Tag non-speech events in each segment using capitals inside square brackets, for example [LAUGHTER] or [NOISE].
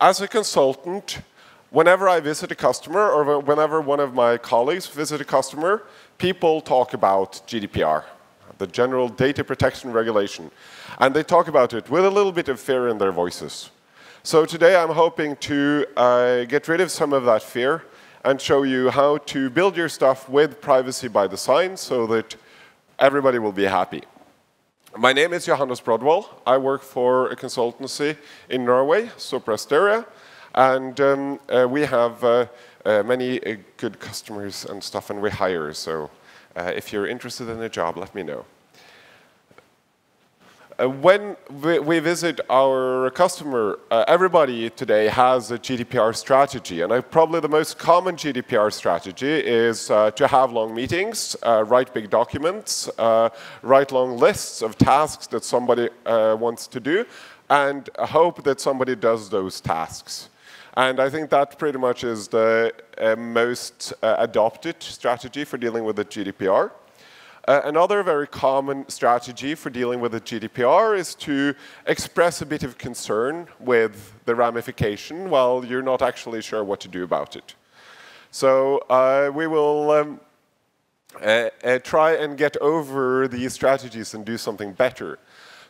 as a consultant, whenever I visit a customer or whenever one of my colleagues visit a customer, people talk about GDPR, the General Data Protection Regulation. And they talk about it with a little bit of fear in their voices. So today I'm hoping to uh, get rid of some of that fear and show you how to build your stuff with privacy by design so that everybody will be happy. My name is Johannes Brodwall. I work for a consultancy in Norway, Sopra Steria, and um, uh, we have uh, uh, many uh, good customers and stuff, and we hire. So uh, if you're interested in a job, let me know. Uh, when we, we, visit our customer, uh, everybody today has a GDPR strategy. And uh, probably the most common GDPR strategy is uh, to have long meetings, uh, write big documents, uh, write long lists of tasks that somebody wants to do, and hope that somebody does those tasks. And I think that pretty much is the most adopted strategy for dealing with the GDPR. Uh, another very common strategy for dealing with the GDPR is to express a bit of concern with the ramification while you're not actually sure what to do about it. So uh, we will um, uh, uh try and get over these strategies and do something better.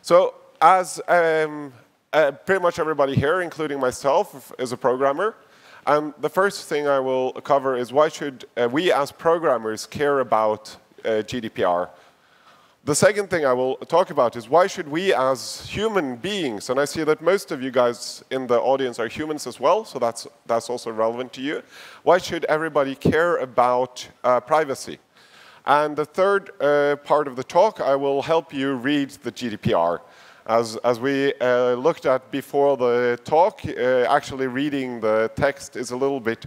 So as um, uh, pretty much everybody here, including myself, is a programmer, and the first thing I will cover is why should we as programmers care about GDPR. The second thing I will talk about is why should we as human beings, and I see that most of you guys in the audience are humans as well, so that's, that's also relevant to you, why should everybody care about uh, privacy? And the third uh, part of the talk, I will help you read the GDPR. As, as we uh, looked at before the talk, uh, actually reading the text is a little bit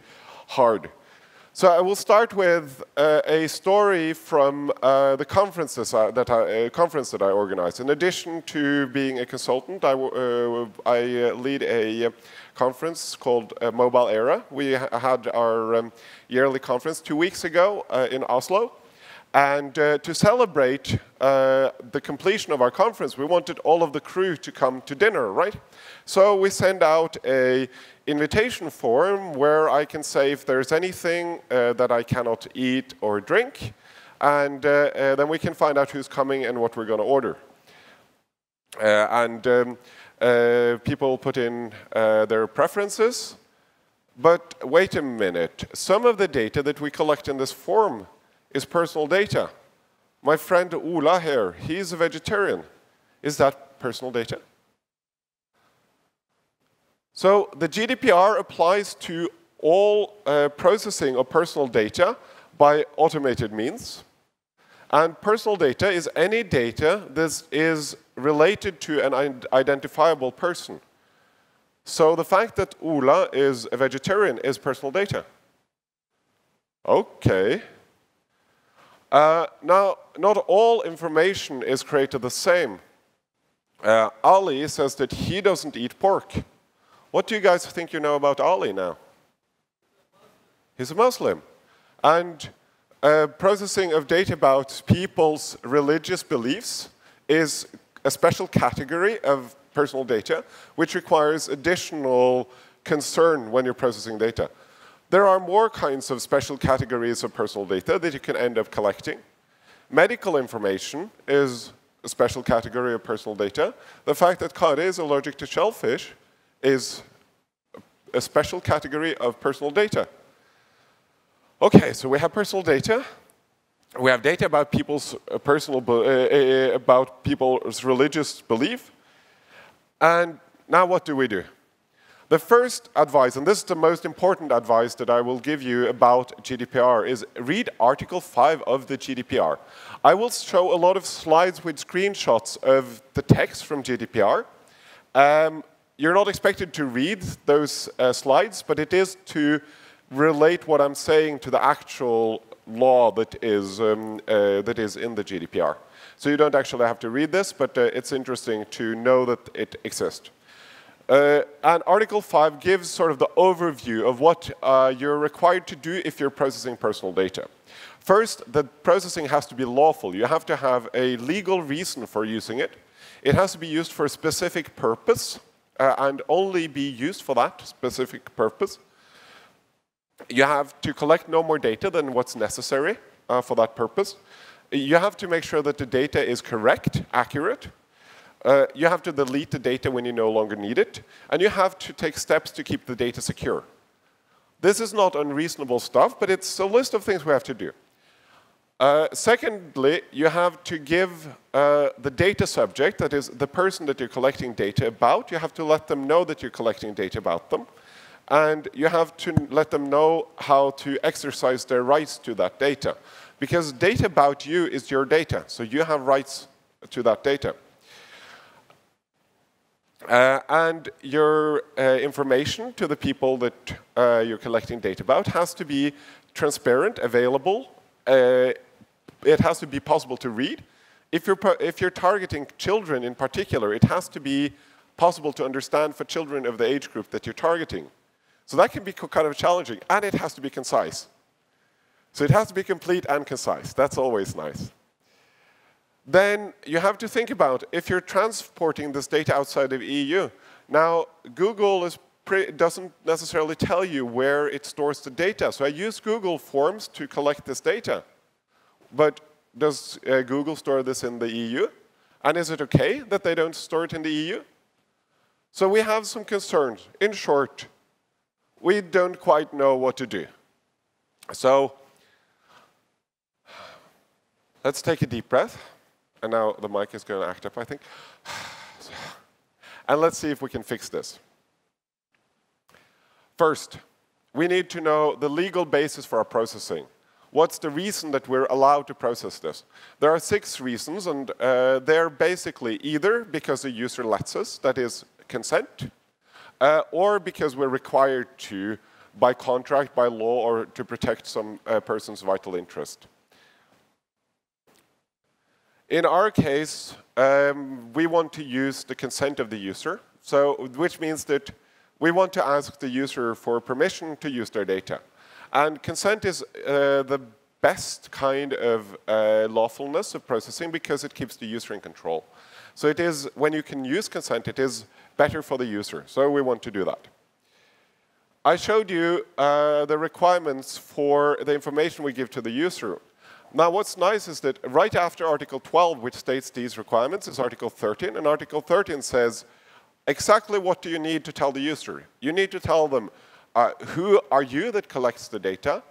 hard. So I will start with uh, a story from uh, the conferences uh, that I, uh, conference that I organized. In addition to being a consultant, I, uh, I lead a conference called Mobile Era. We ha had our um, yearly conference two weeks ago in Oslo. And to celebrate the completion of our conference, we wanted all of the crew to come to dinner, right? So we send out a invitation form where I can say if there's anything uh, that I cannot eat or drink, and uh, uh, then we can find out who's coming and what we're going to order. Uh, and um, uh, people put in uh, their preferences, but wait a minute. Some of the data that we collect in this form is personal data. My friend Ola here, he's a vegetarian. Is that personal data? So the GDPR applies to all uh, processing of personal data by automated means. And personal data is any data that is related to an identifiable person. So the fact that Ola is a vegetarian is personal data. Okay. Uh, now, not all information is created the same. Uh, Ali says that he doesn't eat pork. What do you guys think you know about Ali now? He's a Muslim. And uh, processing of data about people's religious beliefs is a special category of personal data, which requires additional concern when you're processing data. There are more kinds of special categories of personal data that you can end up collecting. Medical information is a special category of personal data. The fact that Kari is allergic to shellfish is a special category of personal data. Okay, so we have personal data. We have data about people's uh, personal, uh, uh, about people's religious belief. And now what do we do? The first advice, and this is the most important advice that I will give you about GDPR, is read Article 5 of the GDPR. I will show a lot of slides with screenshots of the text from GDPR. Um, you're not expected to read those uh, slides, but it is to relate what I'm saying to the actual law that is, um, uh, that is in the GDPR. So you don't actually have to read this, but uh, it's interesting to know that it exists. Uh, and Article 5 gives sort of the overview of what uh, you're required to do if you're processing personal data. First, the processing has to be lawful. You have to have a legal reason for using it. It has to be used for a specific purpose. uh, and only be used for that specific purpose. You have to collect no more data than what's necessary uh, for that purpose. You have to make sure that the data is correct, accurate. Uh, you have to delete the data when you no longer need it. And you have to take steps to keep the data secure. This is not unreasonable stuff, but it's a list of things we have to do. Uh, secondly, you have to give uh, the data subject, that is the person that you're collecting data about, you have to let them know that you're collecting data about them. And you have to let them know how to exercise their rights to that data. Because data about you is your data, so you have rights to that data. Uh, and your uh, information to the people that uh, you're collecting data about has to be transparent, available. Uh, it has to be possible to read. If you're, if you're targeting children in particular, it has to be possible to understand for children of the age group that you're targeting. So that can be kind of challenging, and it has to be concise. So it has to be complete and concise. That's always nice. Then you have to think about if you're transporting this data outside of EU. Now, Google doesn't necessarily tell you where it stores the data. So I use Google Forms to collect this data. But does uh, Google store this in the EU? And is it OK that they don't store it in the EU? So we have some concerns. In short, we don't quite know what to do. So let's take a deep breath. And now the mic is going to act up, I think. [SIGHS] and let's see if we can fix this. First, we need to know the legal basis for our processing. What's the reason that we're allowed to process this? There are six reasons, and uh, they're basically either because the user lets us, that is consent, uh, or because we're required to by contract, by law, or to protect some uh, person's vital interest. In our case, um, we want to use the consent of the user, so which means that we want to ask the user for permission to use their data. And consent is uh, the best kind of uh, lawfulness of processing because it keeps the user in control. So it is, when you can use consent, it is better for the user. So we want to do that. I showed you uh, the requirements for the information we give to the user. Now, what's nice is that right after Article 12, which states these requirements, is Article 13. And Article 13 says exactly what do you need to tell the user. You need to tell them uh, who are you that collects the data,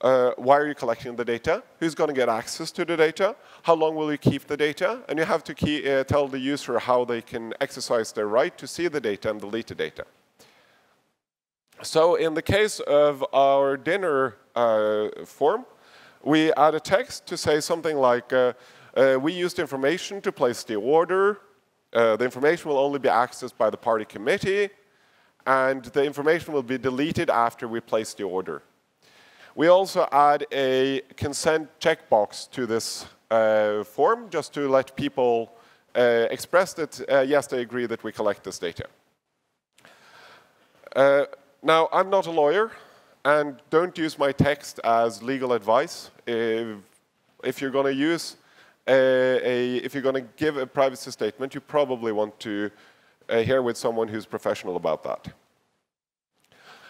uh, why are you collecting the data, who's going to get access to the data, how long will you keep the data, and you have to key, uh, tell the user how they can exercise their right to see the data and delete the data. So in the case of our dinner uh, form, we add a text to say something like, uh, uh, we used information to place the order. Uh, the information will only be accessed by the party committee. And the information will be deleted after we place the order. We also add a consent checkbox to this uh, form just to let people uh, express that, uh, yes, they agree that we collect this data. now, I'm not a lawyer. And don't use my text as legal advice. If, if you're going to use a, a, if you're going to give a privacy statement, you probably want to uh, hear with someone who's professional about that.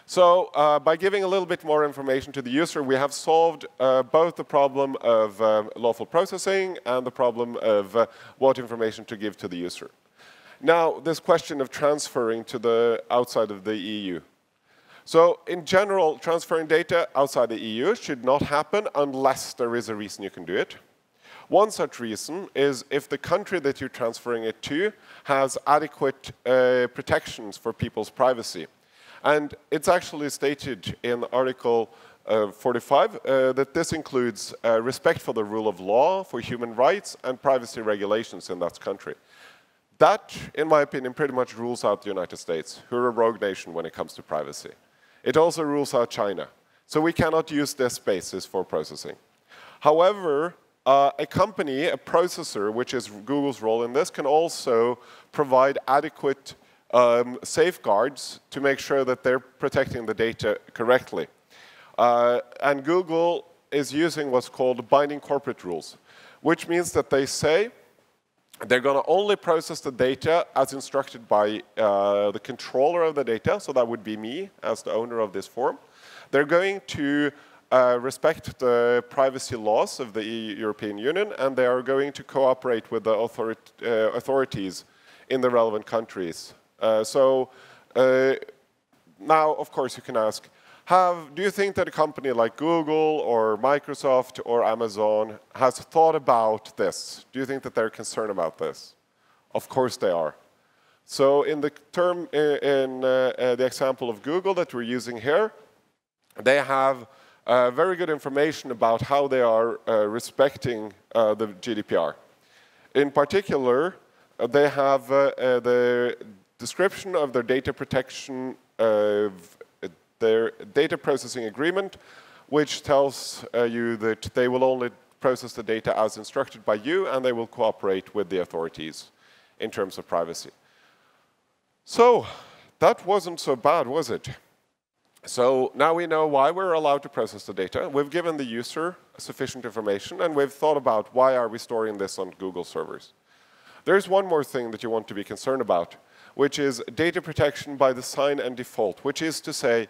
So uh, by giving a little bit more information to the user, we have solved uh, both the problem of uh, lawful processing and the problem of uh, what information to give to the user. Now, this question of transferring to the outside of the EU. So in general, transferring data outside the EU should not happen unless there is a reason you can do it. One such reason is if the country that you're transferring it to has adequate uh, protections for people's privacy. And it's actually stated in Article uh, 45 uh, that this includes uh, respect for the rule of law, for human rights, and privacy regulations in that country. That, in my opinion, pretty much rules out the United States, who are a rogue nation when it comes to privacy. It also rules out China. So we cannot use this basis for processing. However, uh, a company, a processor, which is Google's role in this, can also provide adequate um, safeguards to make sure that they're protecting the data correctly. Uh, and Google is using what's called binding corporate rules, which means that they say they're going to only process the data as instructed by uh, the controller of the data, so that would be me as the owner of this form. They're going to uh, respect the privacy laws of the EU, European Union, and they are going to cooperate with the uh, authorities in the relevant countries. Uh, so uh, now, of course, you can ask, have, do you think that a company like Google or Microsoft or Amazon has thought about this? Do you think that they're concerned about this? Of course they are. So in the term, in uh, uh, the example of Google that we're using here, they have uh, very good information about how they are uh, respecting uh, the GDPR. In particular, uh, they have the description of their data protection their data processing agreement, which tells uh, you that they will only process the data as instructed by you, and they will cooperate with the authorities in terms of privacy. So that wasn't so bad, was it? So now we know why we're allowed to process the data. We've given the user sufficient information, and we've thought about why are we storing this on Google servers. There's one more thing that you want to be concerned about, which is data protection by design and default, which is to say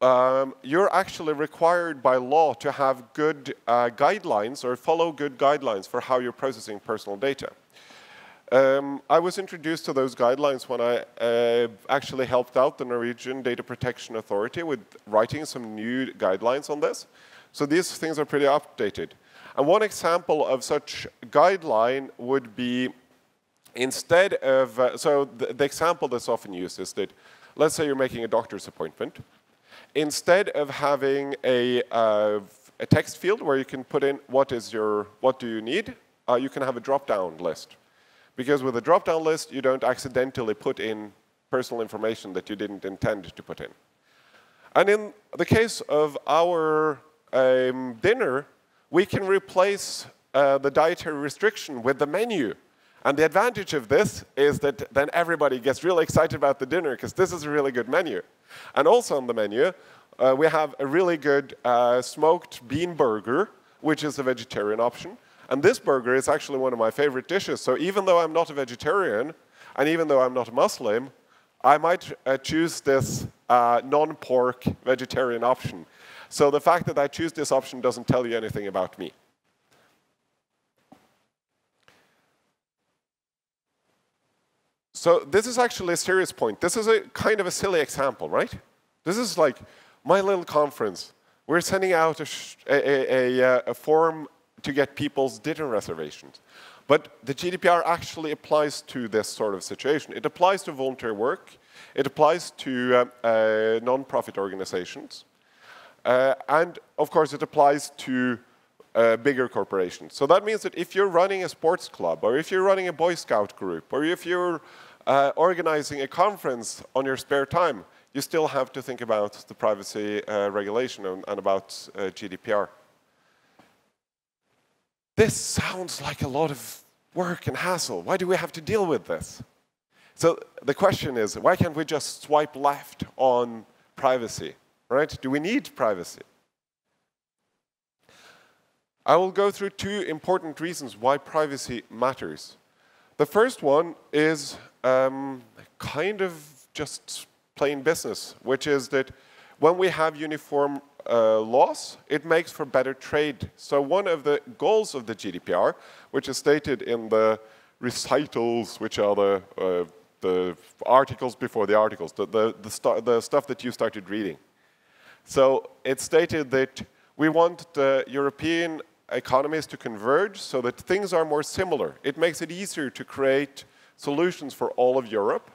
um, you're actually required by law to have good uh, guidelines or follow good guidelines for how you're processing personal data. Um, I was introduced to those guidelines when I uh, actually helped out the Norwegian Data Protection Authority with writing some new guidelines on this. So these things are pretty updated. And one example of such guideline would be instead of, uh, so the, the example that's often used is that, let's say you're making a doctor's appointment, instead of having a, uh, a text field where you can put in what is your, what do you need, uh, you can have a drop-down list. Because with a drop-down list, you don't accidentally put in personal information that you didn't intend to put in. And in the case of our um, dinner, we can replace uh, the dietary restriction with the menu. And the advantage of this is that then everybody gets really excited about the dinner because this is a really good menu. And also on the menu, uh, we have a really good uh, smoked bean burger, which is a vegetarian option. And this burger is actually one of my favorite dishes. So even though I'm not a vegetarian, and even though I'm not a Muslim, I might uh, choose this uh, non-pork vegetarian option. So the fact that I choose this option doesn't tell you anything about me. So this is actually a serious point. This is a kind of a silly example, right? This is like my little conference. We're sending out a, a, a, a form to get people's dinner reservations. But the GDPR actually applies to this sort of situation. It applies to voluntary work. It applies to uh, uh, non-profit organizations. Uh, and of course, it applies to uh, bigger corporations. So that means that if you're running a sports club, or if you're running a Boy Scout group, or if you're uh, organizing a conference on your spare time, you still have to think about the privacy uh, regulation and, and about uh, GDPR. This sounds like a lot of work and hassle. Why do we have to deal with this? So the question is, why can't we just swipe left on privacy, right? Do we need privacy? I will go through two important reasons why privacy matters. The first one is um, kind of just plain business, which is that when we have uniform uh, laws, it makes for better trade. So one of the goals of the GDPR, which is stated in the recitals, which are the, uh, the articles before the articles, the, the, the, the stuff that you started reading. So it stated that we want the European economies to converge so that things are more similar. It makes it easier to create solutions for all of Europe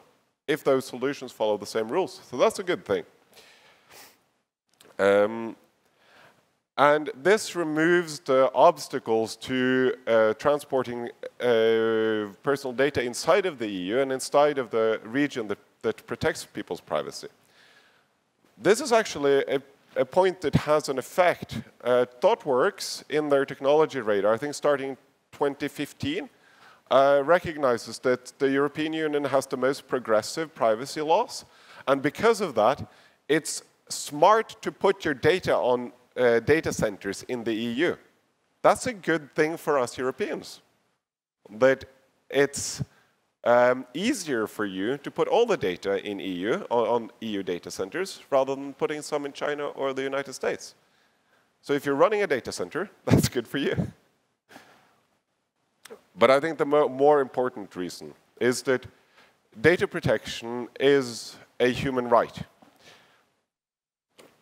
if those solutions follow the same rules. So that's a good thing. Um, and this removes the obstacles to uh, transporting uh, personal data inside of the EU and inside of the region that, that protects people's privacy. This is actually a, a point that has an effect. Uh, ThoughtWorks, in their technology radar, I think starting 2015, uh, recognizes that the European Union has the most progressive privacy laws. And because of that, it's smart to put your data on uh, data centers in the EU. That's a good thing for us Europeans. That it's um, easier for you to put all the data in EU, on, on EU data centers, rather than putting some in China or the United States. So if you're running a data center, [LAUGHS] that's good for you. But I think the mo more important reason is that data protection is a human right.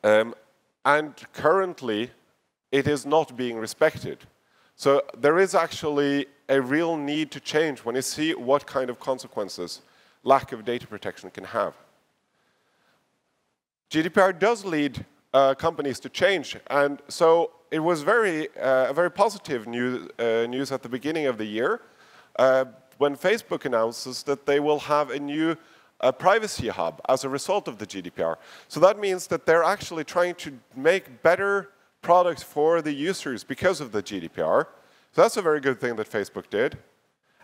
Um, and currently, it is not being respected. So there is actually a real need to change when you see what kind of consequences lack of data protection can have. GDPR does lead uh, companies to change, and so it was very, uh, a very positive news, uh, news at the beginning of the year uh, when Facebook announces that they will have a new uh, privacy hub as a result of the GDPR. So that means that they're actually trying to make better products for the users because of the GDPR. So that's a very good thing that Facebook did.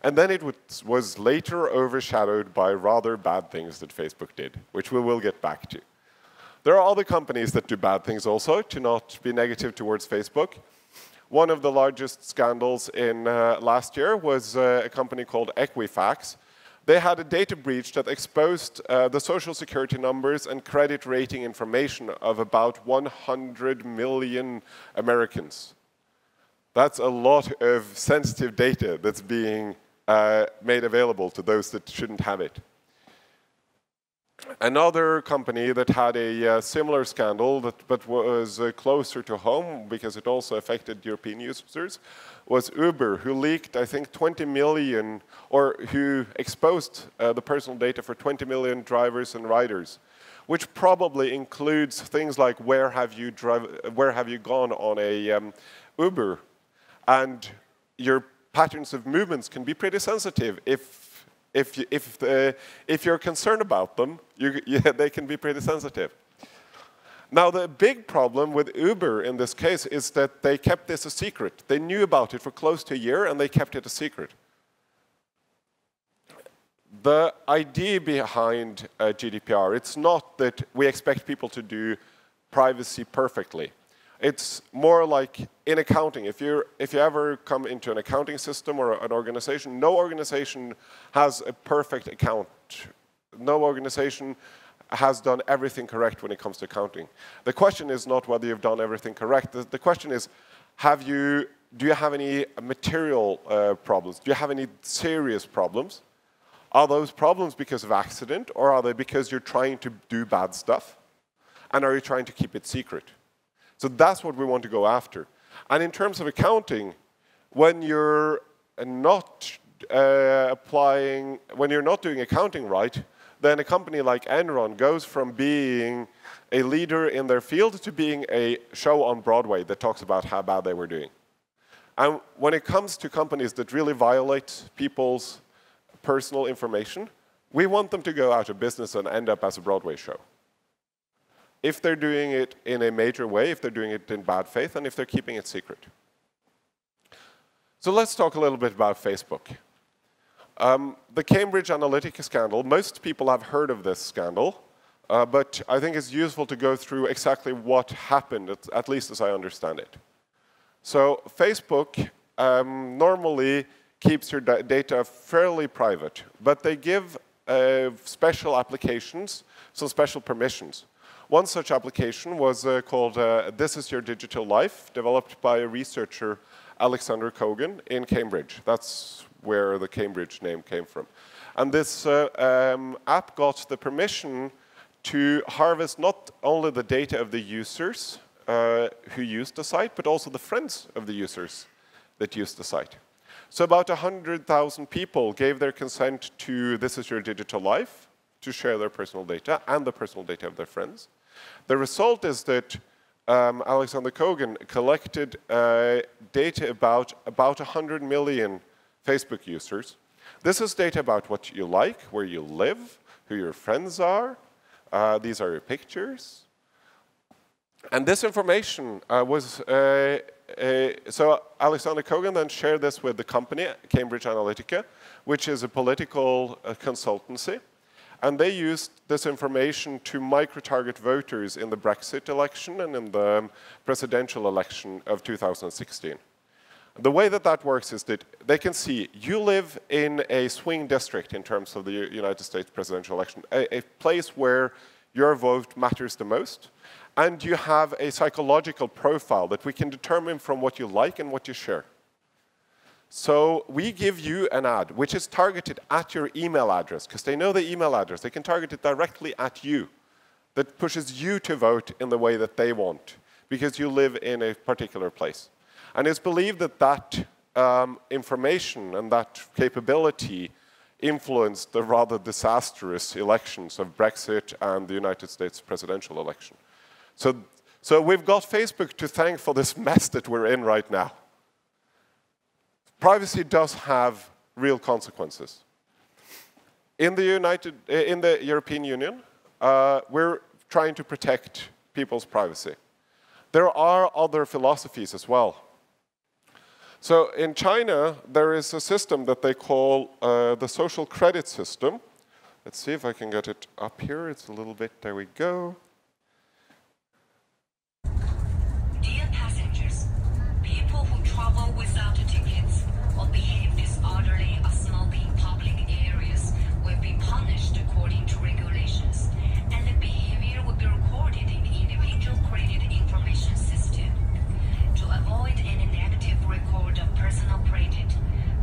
And then it was later overshadowed by rather bad things that Facebook did, which we will get back to. There are other companies that do bad things also, to not be negative towards Facebook. One of the largest scandals in uh, last year was uh, a company called Equifax. They had a data breach that exposed uh, the social security numbers and credit rating information of about 100 million Americans. That's a lot of sensitive data that's being uh, made available to those that shouldn't have it. Another company that had a uh, similar scandal, that, but was uh, closer to home because it also affected European users, was Uber, who leaked, I think, 20 million, or who exposed uh, the personal data for 20 million drivers and riders, which probably includes things like where have you, drive, where have you gone on a um, Uber, and your patterns of movements can be pretty sensitive if if, you, if, the, if you're concerned about them, you, [LAUGHS] they can be pretty sensitive. Now, the big problem with Uber in this case is that they kept this a secret. They knew about it for close to a year, and they kept it a secret. The idea behind uh, GDPR, it's not that we expect people to do privacy perfectly. It's more like in accounting. If, you if you ever come into an accounting system or an organization, no organization has a perfect account. No organization has done everything correct when it comes to accounting. The question is not whether you've done everything correct. The, the question is, have you, do you have any material uh, problems? Do you have any serious problems? Are those problems because of accident, or are they because you're trying to do bad stuff? And are you trying to keep it secret? So that's what we want to go after. And in terms of accounting, when you're not uh, applying, when you're not doing accounting right, then a company like Enron goes from being a leader in their field to being a show on Broadway that talks about how bad they were doing. And when it comes to companies that really violate people's personal information, we want them to go out of business and end up as a Broadway show if they're doing it in a major way, if they're doing it in bad faith, and if they're keeping it secret. So let's talk a little bit about Facebook. Um, the Cambridge Analytica scandal, most people have heard of this scandal, uh, but I think it's useful to go through exactly what happened, at, least as I understand it. So Facebook um, normally keeps your data fairly private, but they give uh, special applications some special permissions. One such application was uh, called uh, This is Your Digital Life, developed by a researcher, Alexander Kogan, in Cambridge. That's where the Cambridge name came from. And this uh, um, app got the permission to harvest not only the data of the users uh, who used the site, but also the friends of the users that used the site. So about 100,000 people gave their consent to This is Your Digital Life to share their personal data and the personal data of their friends. The result is that um, Alexander Kogan collected uh, data about, about 100 million Facebook users. This is data about what you like, where you live, who your friends are. Uh, these are your pictures. And this information uh, was, uh, uh, so Alexander Kogan then shared this with the company, Cambridge Analytica, which is a political uh, consultancy. And they used this information to micro-target voters in the Brexit election and in the presidential election of 2016. The way that that works is that they can see you live in a swing district in terms of the United States presidential election, a, a place where your vote matters the most, and you have a psychological profile that we can determine from what you like and what you share. So we give you an ad which is targeted at your email address because they know the email address. They can target it directly at you that pushes you to vote in the way that they want because you live in a particular place. And it's believed that that um, information and that capability influenced the rather disastrous elections of Brexit and the United States presidential election. So, so we've got Facebook to thank for this [LAUGHS] mess that we're in right now privacy does have real consequences. In the, United, in the European Union, uh, we're trying to protect people's privacy. There are other philosophies as well. So in China, there is a system that they call uh, the social credit system. Let's see if I can get it up here. It's a little bit, there we go. Dear passengers, people who travel without tickets or behave disorderly or smoke in public areas will be punished according to regulations, and the behavior will be recorded in the individual credit information system. To avoid any negative record of personal credit,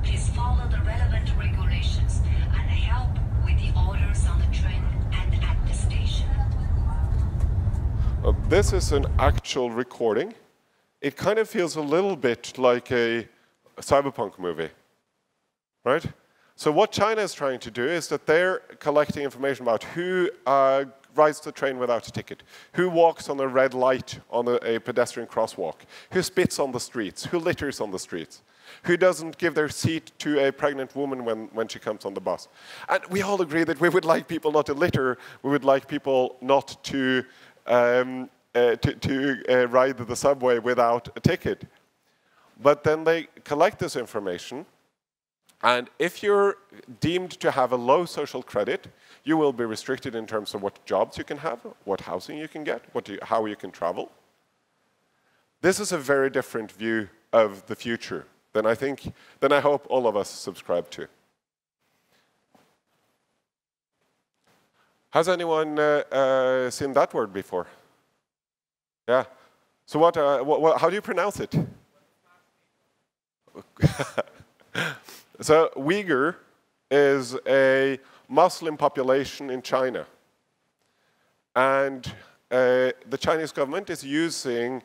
please follow the relevant regulations and help with the orders on the train and at the station. Uh, this is an actual recording. It kind of feels a little bit like a a cyberpunk movie, right? So what China is trying to do is that they're collecting information about who uh, rides the train without a ticket, who walks on a red light on a, a, pedestrian crosswalk, who spits on the streets, who litters on the streets, who doesn't give their seat to a pregnant woman when, when she comes on the bus. And we all agree that we would like people not to litter, we would like people not to, um, uh, to, to uh, ride the subway without a ticket. But then they collect this information, and if you're deemed to have a low social credit, you will be restricted in terms of what jobs you can have, what housing you can get, you, how you can travel. This is a very different view of the future than I think, than I hope all of us subscribe to. Has anyone uh, uh, seen that word before? Yeah. So what, uh, what, what, how do you pronounce it? [LAUGHS] so Uyghur is a Muslim population in China. And uh, the Chinese government is using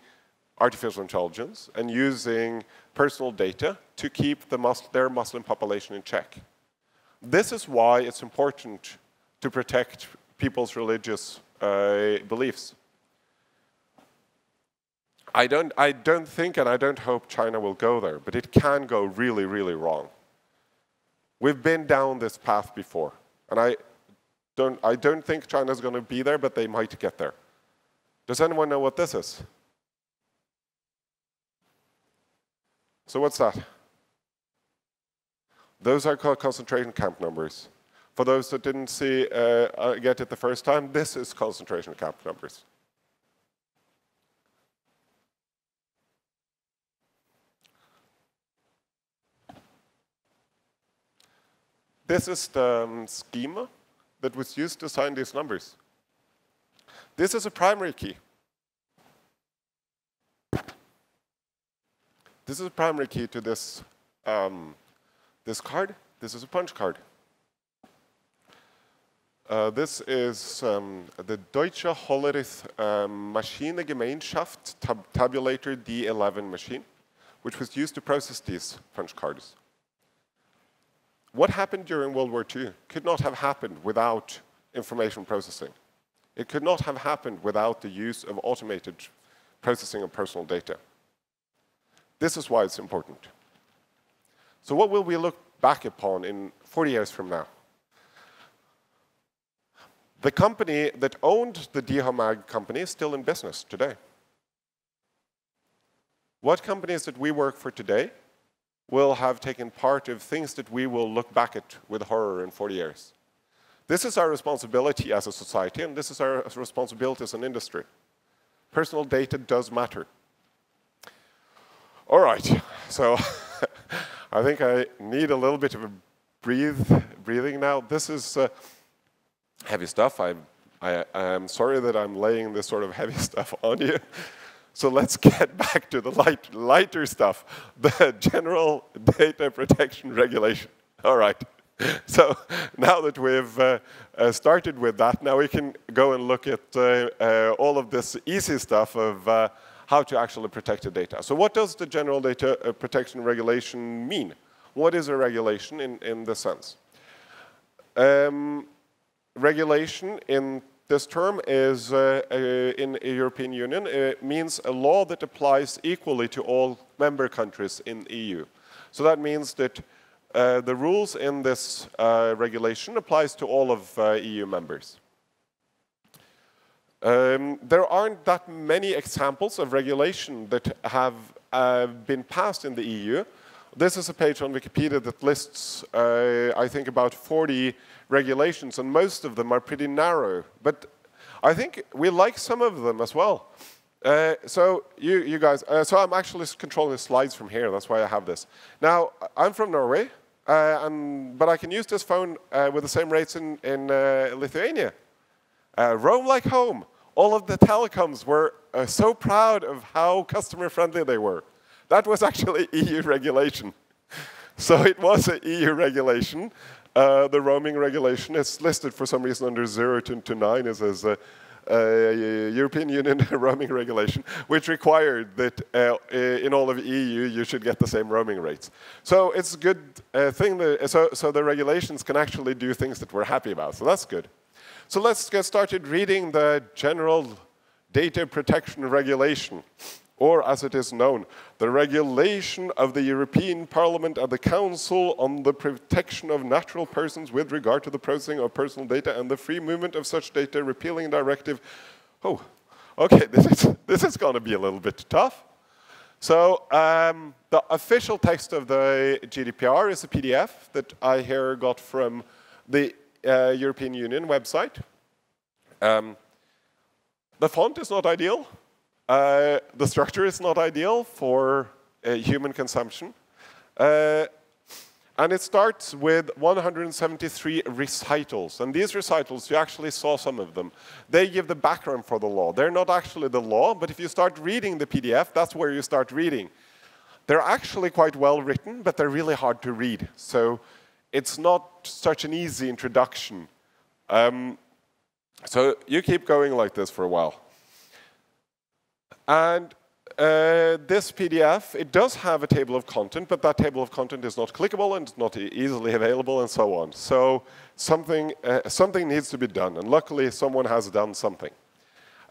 artificial intelligence and using personal data to keep the mus their Muslim population in check. This is why it's important to protect people's religious uh, beliefs. I don't, I don't think and I don't hope China will go there, but it can go really, really wrong. We've been down this path before, and I don't, I don't think China's going to be there, but they might get there. Does anyone know what this is? So what's that? Those are called concentration camp numbers. For those that didn't see, uh, uh, get it the first time, this is concentration camp numbers. This is the um, schema that was used to sign these numbers. This is a primary key. This is a primary key to this, um, this card. This is a punch card. Uh, this is um, the Deutsche Hollerith um, Maschinengemeinschaft tab Tabulator D11 machine, which was used to process these punch cards. What happened during World War II could not have happened without information processing. It could not have happened without the use of automated processing of personal data. This is why it's important. So what will we look back upon in 40 years from now? The company that owned the DEHOMAG company is still in business today. What companies that we work for today will have taken part of things that we will look back at with horror in 40 years. This is our responsibility as a society, and this is our responsibility as an industry. Personal data does matter. All right, so [LAUGHS] I think I need a little bit of a breathe, breathing now. This is uh, heavy stuff. I'm, I, am sorry that I'm laying this sort of heavy [LAUGHS] stuff on you. So let's get [LAUGHS] back to the light, lighter stuff, the [LAUGHS] general data protection regulation. [LAUGHS] All right. So now that we've uh, uh, started with that, now we can go and look at uh, uh all of this easy stuff of uh, how to actually protect the data. So what does the general data protection regulation mean? What is a regulation in, in this sense? Um, regulation in this term is uh, uh, in the European Union. It means a law that applies equally to all member countries in the EU. So that means that uh, the rules in this uh, regulation applies to all of uh, EU members. Um, there aren't that many examples of regulation that have uh, been passed in the EU. This is a page on Wikipedia that lists, uh, I think, about 40 regulations, and most of them are pretty narrow. But I think we like some of them as well. Uh, so you, you guys, uh, so I'm actually controlling the slides from here. That's why I have this. Now, I'm from Norway, uh, and, but I can use this phone uh, with the same rates in, in Lithuania. roam like home all of the telecoms were uh, so proud of how customer friendly they were. That was actually [LAUGHS] EU regulation. So it was an EU regulation. Uh, the roaming regulation is listed for some reason under 0 to, to 9 as, as a, a, European Union [LAUGHS] roaming regulation, which required that uh, in all of EU you should get the same roaming rates. So it's a good uh, thing, that, so, so the regulations can actually do things that we're happy about, so that's good. So let's get started reading the General Data Protection Regulation, or as it is known, the Regulation of the European Parliament and the Council on the Protection of Natural Persons with regard to the processing of personal data and the free movement of such data, repealing directive. Oh, okay, [LAUGHS] this is, this is going to be a little bit tough. So um, the official text of the GDPR is a PDF that I here got from the uh, European Union website. Um, the font is not ideal. Uh, the structure is not ideal for uh, human consumption. Uh, and it starts with 173 recitals. And these recitals, you actually saw some of them. They give the background for the law. They're not actually the law, but if you start reading the PDF, that's where you start reading. They're actually quite well written, but they're really hard to read. So it's not such an easy introduction. Um, so you keep going like this for a while. And uh, this PDF, it does have a table of content, but that table of content is not clickable and not easily available and so on. So something, uh, something needs to be done, and luckily someone has done something.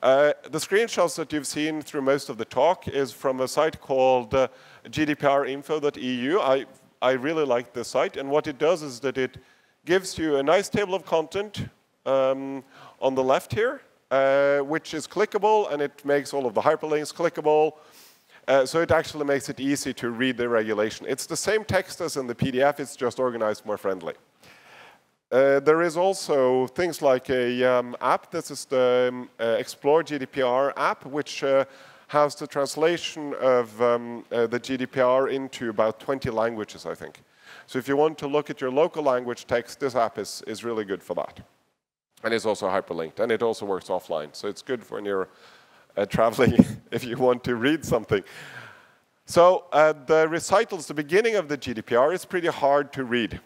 Uh, the screenshots that you've seen through most of the talk is from a site called uh, gdprinfo.eu. I I really like this site. And what it does is that it gives you a nice table of content um, on the left here, uh, which is clickable, and it makes all of the hyperlinks clickable. Uh, so it actually makes it easy to read the regulation. It's the same text as in the PDF, it's just organized more friendly. Uh, there is also things like a um, app, this is the um, uh, Explore GDPR app, which uh, has the translation of um, uh, the GDPR into about 20 languages, I think. So if you want to look at your local language text, this app is, is really good for that. And it's also hyperlinked, and it also works offline. So it's good for when you're uh, traveling [LAUGHS] if you want to read something. So uh, the recitals, the beginning of the GDPR, is pretty hard to read.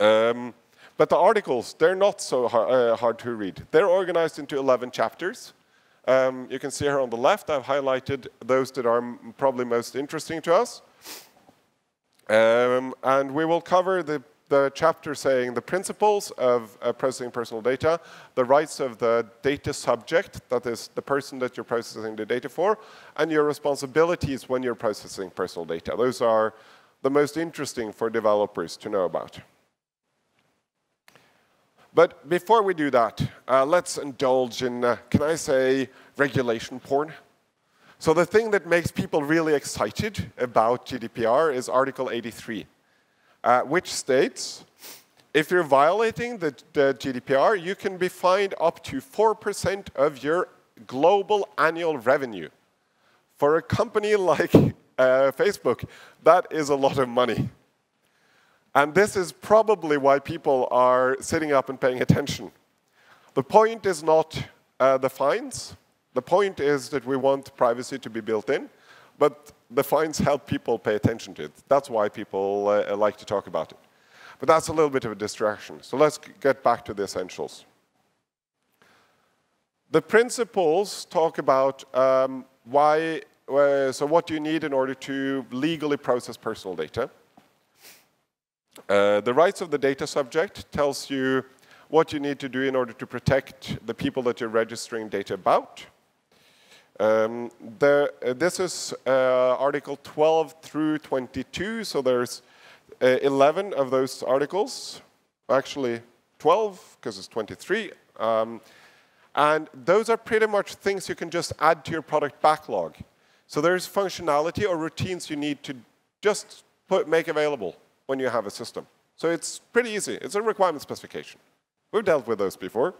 Um, but the articles, they're not so hard, uh, hard to read. They're organized into 11 chapters. Um, you can see here on the left, I've highlighted those that are probably most interesting to us. Um, and we will cover the, the chapter saying the principles of uh, processing personal data, the rights of the data subject, that is the person that you're processing the data for, and your responsibilities when you're processing personal data. Those are the most interesting for developers to know about. But before we do that, uh, let's indulge in, uh, can I say, regulation porn? So the thing that makes people really excited about GDPR is Article 83, uh, which states, if you're violating the, the GDPR, you can be fined up to 4% of your global annual revenue. For a company [LAUGHS] like uh, Facebook, that is a lot of money. And this is probably why people are sitting up and paying attention. The point is not uh, the fines. The point is that we want privacy to be built in, but the fines help people pay attention to it. That's why people uh, like to talk about it. But that's a little bit of a distraction. So let's get back to the essentials. The principles talk about um, why, uh, so what do you need in order to legally process personal data. Uh, the rights of the data subject tells you what you need to do in order to protect the people that you're registering data about. Um, the, uh, this is uh, Article 12 through 22, so there's uh, 11 of those articles, actually 12, because it's 23. Um, and those are pretty much things you can just add to your product backlog. So there's functionality or routines you need to just put, make available when you have a system. So it's pretty easy. It's a requirement specification. We've dealt with those before.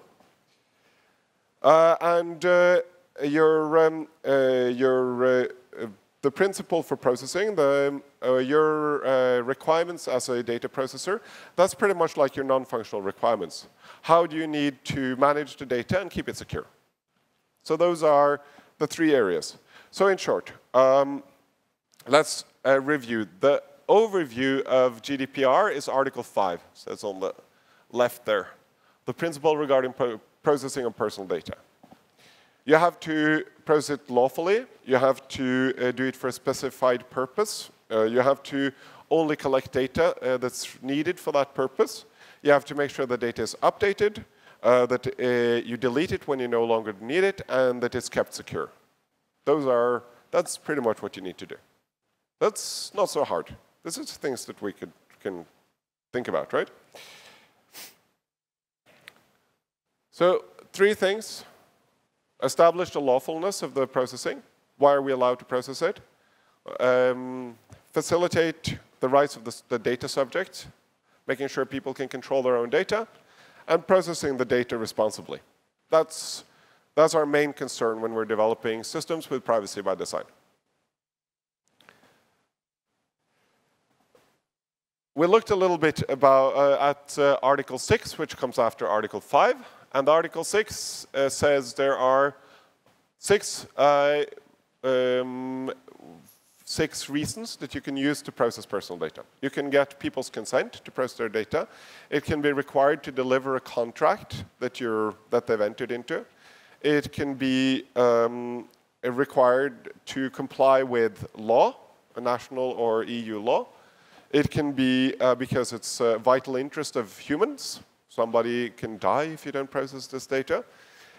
Uh, and uh, your, um, uh, your, uh, the principle for processing, the, uh, your uh, requirements as a data processor, that's pretty much like your non-functional requirements. How do you need to manage the data and keep it secure? So those are the three areas. So in short, um, let's review. The overview of GDPR is Article 5, so it's on the left there the principle regarding pro processing of personal data. You have to process it lawfully. You have to uh, do it for a specified purpose. Uh, you have to only collect data uh, that's needed for that purpose. You have to make sure the data is updated, uh, that uh, you delete it when you no longer need it, and that it's kept secure. Those are, that's pretty much what you need to do. That's not so hard. This is things that we could, can think about, right? So three things. Establish the lawfulness of the processing. Why are we allowed to process it? Um, facilitate the rights of the, the data subject, making sure people can control their own data, and processing the data responsibly. That's, that's our main concern when we're developing systems with privacy by design. We looked a little bit about, uh, at uh, Article 6, which comes after Article 5. And Article 6 uh, says there are six, uh, um, six reasons that you can use to process personal data. You can get people's consent to process their data. It can be required to deliver a contract that, you're, that they've entered into. It can be um, required to comply with law, a national or EU law. It can be uh, because it's a vital interest of humans, somebody can die if you don't process this data.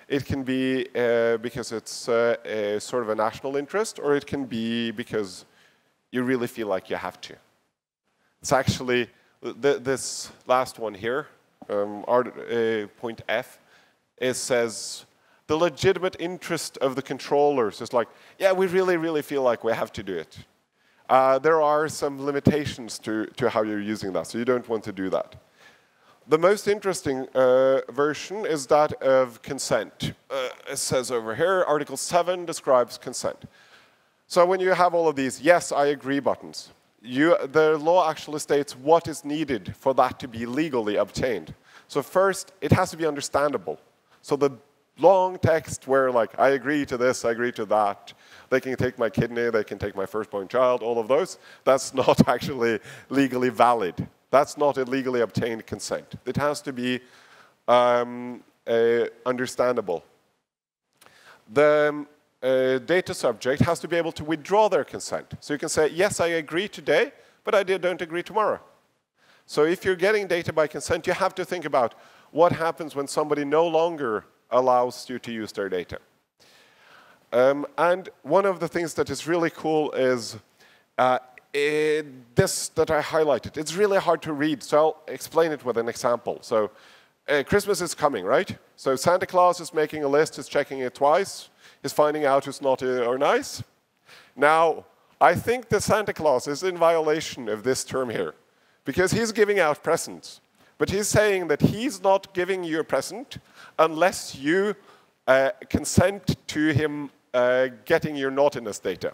It can be uh, because it's uh, a sort of a national interest, or it can be because you really feel like you have to. It's actually th this last one here, um, uh, point F, it says the legitimate interest of the controllers is like, yeah, we really, really feel like we have to do it. Uh, there are some limitations to, to how you're using that, so you don't want to do that. The most interesting uh, version is that of consent. Uh, it says over here, Article 7 describes consent. So when you have all of these yes, I agree buttons, you, the law actually states what is needed for that to be legally obtained. So first, it has to be understandable. So the long text where like, I agree to this, I agree to that, they can take my kidney, they can take my firstborn child, all of those, that's [LAUGHS] not actually legally valid. That's not a legally obtained consent. It has to be um, understandable. The um, data subject has to be able to withdraw their consent. So you can say, yes, I agree today, but I don't agree tomorrow. So if you're getting data by consent, you have to think about what happens when somebody no longer allows you to use their data. Um, and one of the things that is really cool is uh, it, this that I highlighted, it's really hard to read, so I'll explain it with an example. So uh, Christmas is coming, right? So Santa Claus is making a list, is checking it twice, is finding out who's naughty or nice. Now, I think that Santa Claus is in violation of this term here, because he's giving out presents. But he's saying that he's not giving you a present unless you uh, consent to him uh, getting your naughtiness data.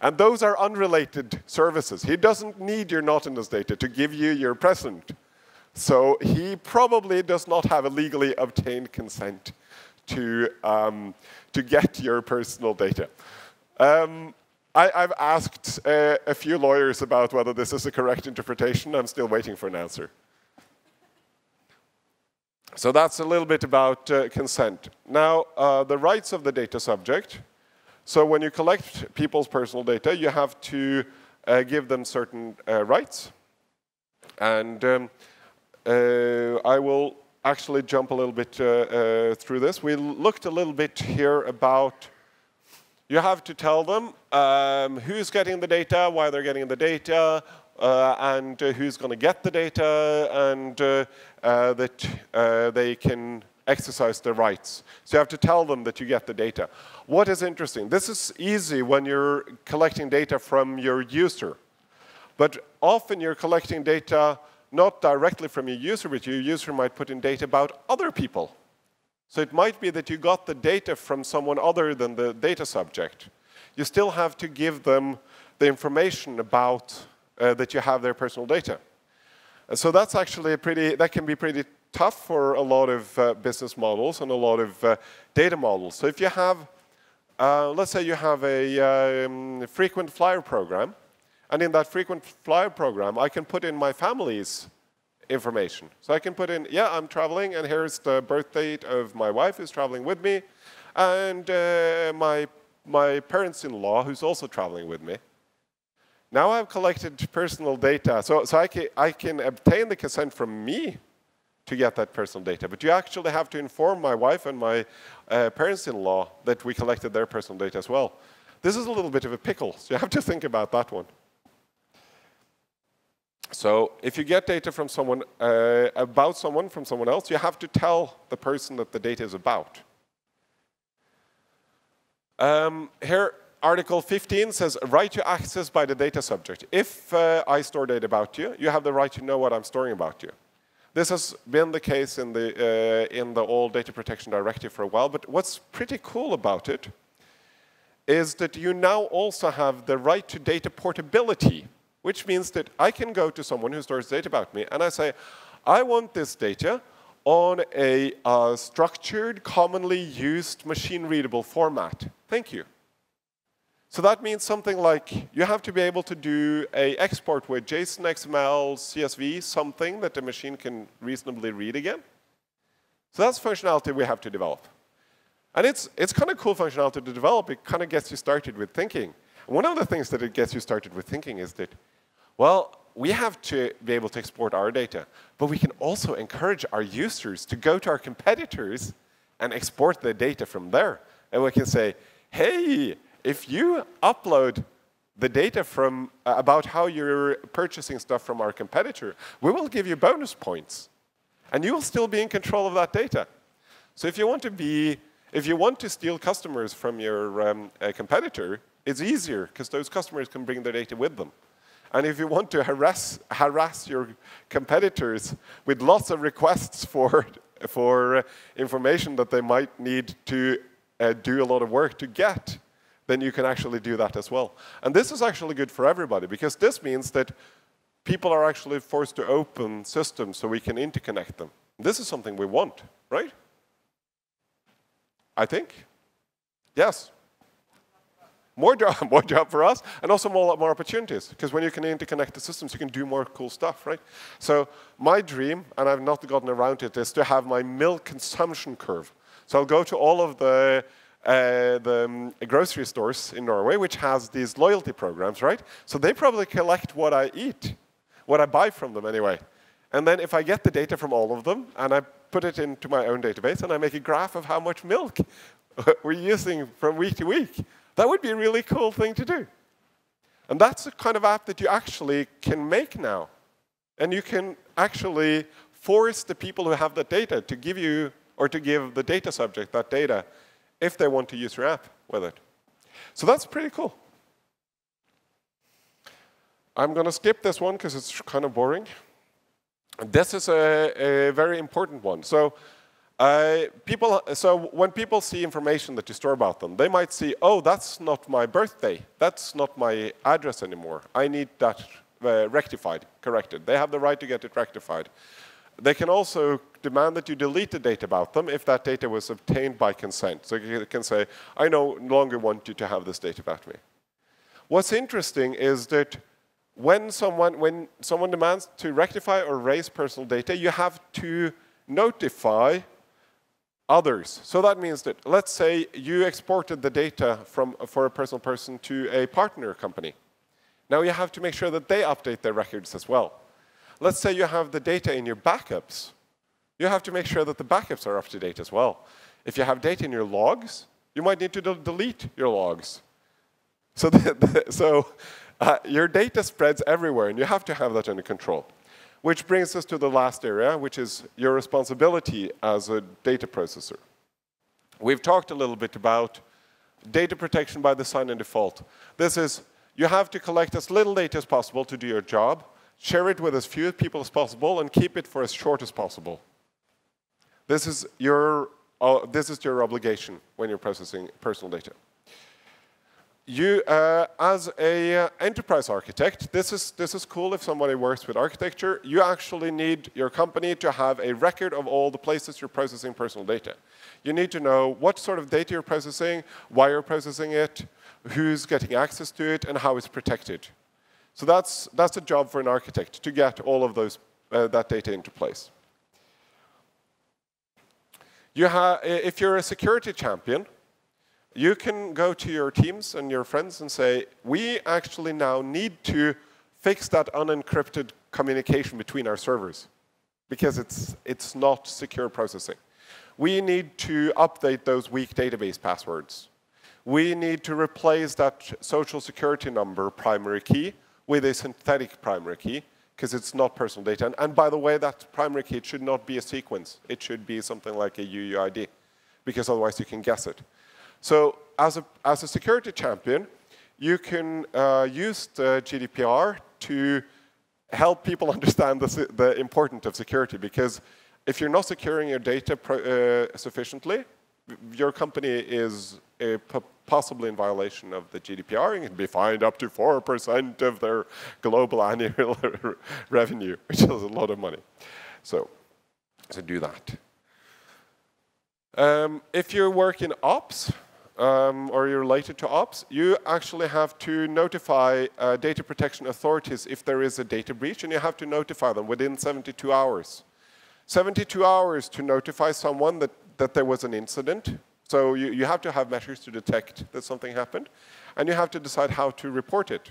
And those are unrelated services. He doesn't need your Nautilus data to give you your present. So he probably does not have a legally obtained consent to, um, to get your personal data. Um, I, have asked uh, a few lawyers about whether this is a correct interpretation. I'm still waiting for an answer. So that's a little bit about uh, consent. Now, uh, the rights of the data subject. So when you collect people's personal data, you have to uh, give them certain uh, rights. And um, uh, I will actually jump a little bit uh, through this. We looked a little bit here about you have to tell them um, who's getting the data, why they're getting the data, uh, and uh, who's going to get the data, and uh, uh that uh, they can exercise their rights. So you have to tell them that you get the data. What is interesting? This is easy when you're collecting data from your user. But often you're collecting data not directly from your user, but your user might put in data about other people. So it might be that you got the data from someone other than the data subject. You still have to give them the information about uh, that you have their personal data. And so that's actually a pretty, that can be pretty tough for a lot of uh, business models and a lot of uh, data models. So if you have, uh, let's say you have a um, frequent flyer program, and in that frequent flyer program, I can put in my family's information. So I can put in, yeah, I'm traveling, and here's the birth date of my wife who's traveling with me, and uh, my, my parents-in-law who's also traveling with me. Now I've collected personal data, so, so I, can, I can obtain the consent from me to get that personal data, but you actually have to inform my wife and my uh, parents-in-law that we collected their personal data as well. This is a little bit of a pickle, so you have to think about that one. So if you get data from someone, uh, about someone from someone else, you have to tell the person that the data is about. Um, here, Article 15 says, right to access by the data subject. If uh, I store data about you, you have the right to know what I'm storing about you. This has been the case in the, uh, in the old data protection directive for a while, but what's pretty cool about it is that you now also have the right to data portability which means that I can go to someone who stores data about me and I say, I want this data on a uh, structured, commonly used machine-readable format. Thank you. So that means something like you have to be able to do a export with JSON, XML, CSV, something that the machine can reasonably read again. So that's functionality we have to develop. And it's, it's kind of cool functionality to develop. It kind of gets you started with thinking. One of the things that it gets you started with thinking is that well, we have to be able to export our data, but we can also encourage our users to go to our competitors and export the data from there. And we can say, hey, if you upload the data from uh, about how you're purchasing stuff from our competitor, we will give you bonus points. And you will still be in control of that data. So if you want to be, if you want to steal customers from your um, uh, competitor, it's easier because those customers can bring their data with them. And if you want to harass, harass your competitors with lots of requests for, for information that they might need to uh, do a lot of work to get, then you can actually do that as well. And this is actually good for everybody because this means that people are actually forced to open systems so we can interconnect them. This is something we want, right? I think. Yes. More job, [LAUGHS] more job for us, and also more, more opportunities. Because when you can interconnect the systems, you can do more cool stuff, right? So my dream, and I've not gotten around to it, is to have my milk consumption curve. So I'll go to all of the uh, the um, grocery stores in Norway, which has these loyalty programs, right? So they probably collect what I eat, what I buy from them anyway. And then if I get the data from all of them, and I put it into my own database, and I make a graph of how much milk [LAUGHS] we're using from week to week, that would be a really cool thing to do. And that's the kind of app that you actually can make now. And you can actually force the people who have the data to give you, or to give the data subject that data if they want to use your app with it. So that's pretty cool. I'm going to skip this one because it's kind of boring. This is a, a very important one. So Uh, people, so when people see information that you store about them, they might see, oh, that's not my birthday. That's not my address anymore. I need that uh, rectified, corrected. They have the right to get it rectified. They can also demand that you delete the data about them if that data was obtained by consent. So you can say, I no longer want you to have this data about me. What's interesting is that when someone, when someone demands to rectify or erase personal data, you have to notify others. So that means that, let's say you exported the data from, for a personal person to a partner company. Now you have to make sure that they update their records as well. Let's say you have the data in your backups. You have to make sure that the backups are up to date as well. If you have data in your logs, you might need to de delete your logs. So, [LAUGHS] the, the, so uh, your data spreads everywhere, and you have to have that under control. Which brings us to the last area, which is your responsibility as a data processor. We've talked a little bit about data protection by design and default. This is, you have to collect as little data as possible to do your job, share it with as few people as possible, and keep it for as short as possible. This is your, uh, this is your obligation when you're processing personal data you, uh, as a uh, enterprise architect, this is, this is cool if somebody works with architecture. You actually need your company to have a record of all the places you're processing personal data. You need to know what sort of data you're processing, why you're processing it, who's getting access to it, and how it's protected. So that's, that's a job for an architect, to get all of those, uh, that data into place. You if you're a security champion, you can go to your teams and your friends and say, we actually now need to fix that unencrypted communication between our servers because it's, it's not secure processing. We need to update those weak database passwords. We need to replace that social security number primary key with a synthetic primary key because it's not personal data. And, and, by the way, that primary key should not be a sequence. It should be something like a UUID because otherwise you can guess it. So as a, as a security champion, you can uh, use the GDPR to help people [LAUGHS] understand the, the importance of security because if you're not securing your data uh, sufficiently, your company is possibly in violation of the GDPR and can be fined up to 4% of their global [LAUGHS] annual revenue, which is a lot of money. So, so do that. Um, if you work in ops, um, or you're related to ops, you actually have to notify uh, data protection authorities if there is a data breach, and you have to notify them within 72 hours. 72 hours to notify someone that, that there was an incident. So you, you have to have measures to detect that something happened, and you have to decide how to report it.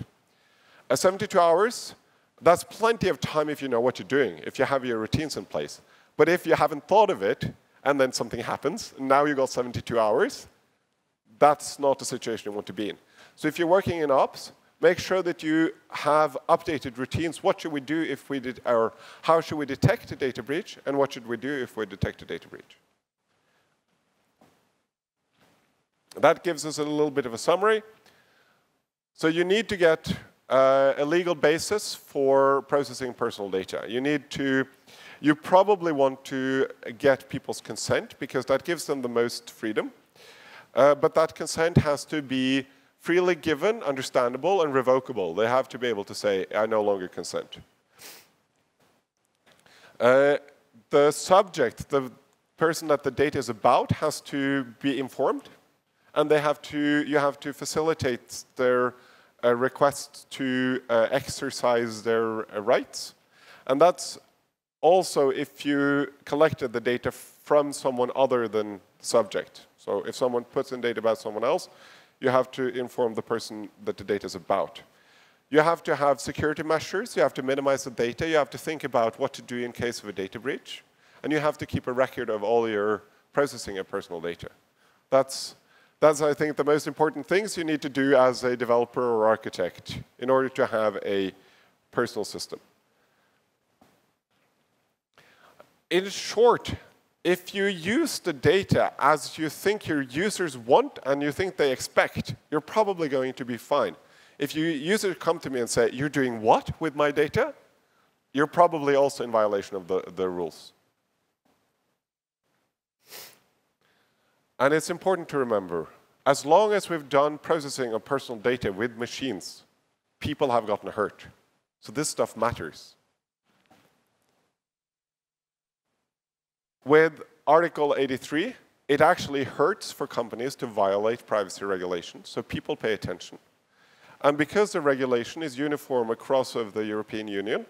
Uh, 72 hours, that's plenty of time if you know what you're doing, if you have your routines in place. But if you haven't thought of it, and then something happens, now you've got 72 hours, that's not the situation you want to be in. So if you're working in ops, make sure that you have updated routines. What should we do if we did, or how should we detect a data breach, and what should we do if we detect a data breach? That gives us a little bit of a summary. So you need to get uh, a legal basis for processing personal data. You need to, you probably want to get people's consent because that gives them the most freedom. Uh, but that consent has to be freely given, understandable, and revocable. They have to be able to say, I no longer consent. Uh, the subject, the person that the data is about, has to be informed, and they have to, you have to facilitate their uh, request to uh, exercise their uh, rights. And that's also if you collected the data from someone other than subject. So if someone puts in data about someone else, you have to inform the person that the data is about. You have to have security measures. You have to minimize the data. You have to think about what to do in case of a data breach. And you have to keep a record of all your processing of personal data. That's, that's, I think, the most important things you need to do as a developer or architect in order to have a personal system. In short, if you use the data as you think your users want and you think they expect, you're probably going to be fine. If your users come to me and say, you're doing what with my data? You're probably also in violation of the, the rules. And it's important to remember, as long as we've done processing of personal data with machines, people have gotten hurt. So this stuff matters. With Article 83, it actually hurts for companies to violate privacy regulations, so people pay attention. And because the regulation is uniform across of the European Union,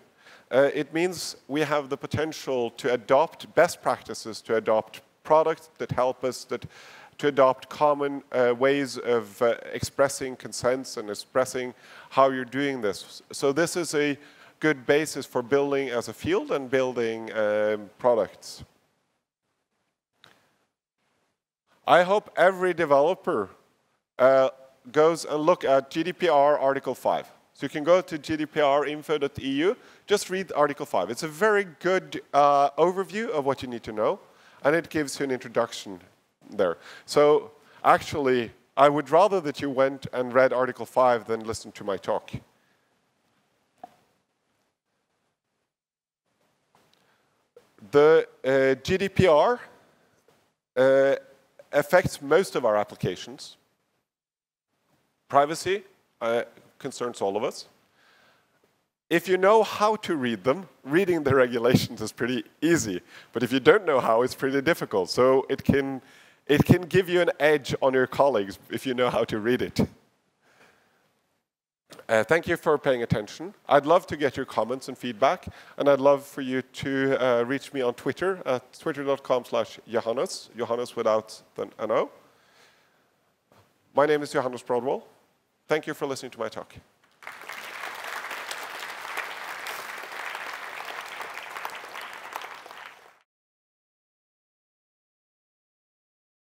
uh, it means we have the potential to adopt best practices, to adopt products that help us, that, to adopt common uh, ways of uh, expressing consents and expressing how you're doing this. So this is a good basis for building as a field and building um, products. I hope every developer uh, goes and look at GDPR Article 5. So you can go to gdprinfo.eu, just read Article 5. It's a very good uh, overview of what you need to know, and it gives you an introduction there. So actually, I would rather that you went and read Article 5 than listen to my talk. The uh, GDPR uh, affects most of our applications. Privacy uh, concerns all of us. If you know how to read them, reading the regulations is pretty easy. But if you don't know how, it's pretty difficult. So it can, it can give you an edge on your colleagues if you know how to read it. Uh, thank you for paying attention. I'd love to get your comments and feedback, and I'd love for you to uh, reach me on Twitter at twitter.com slash Johannes, Johannes without an O. My name is Johannes Brodwall. Thank you for listening to my talk.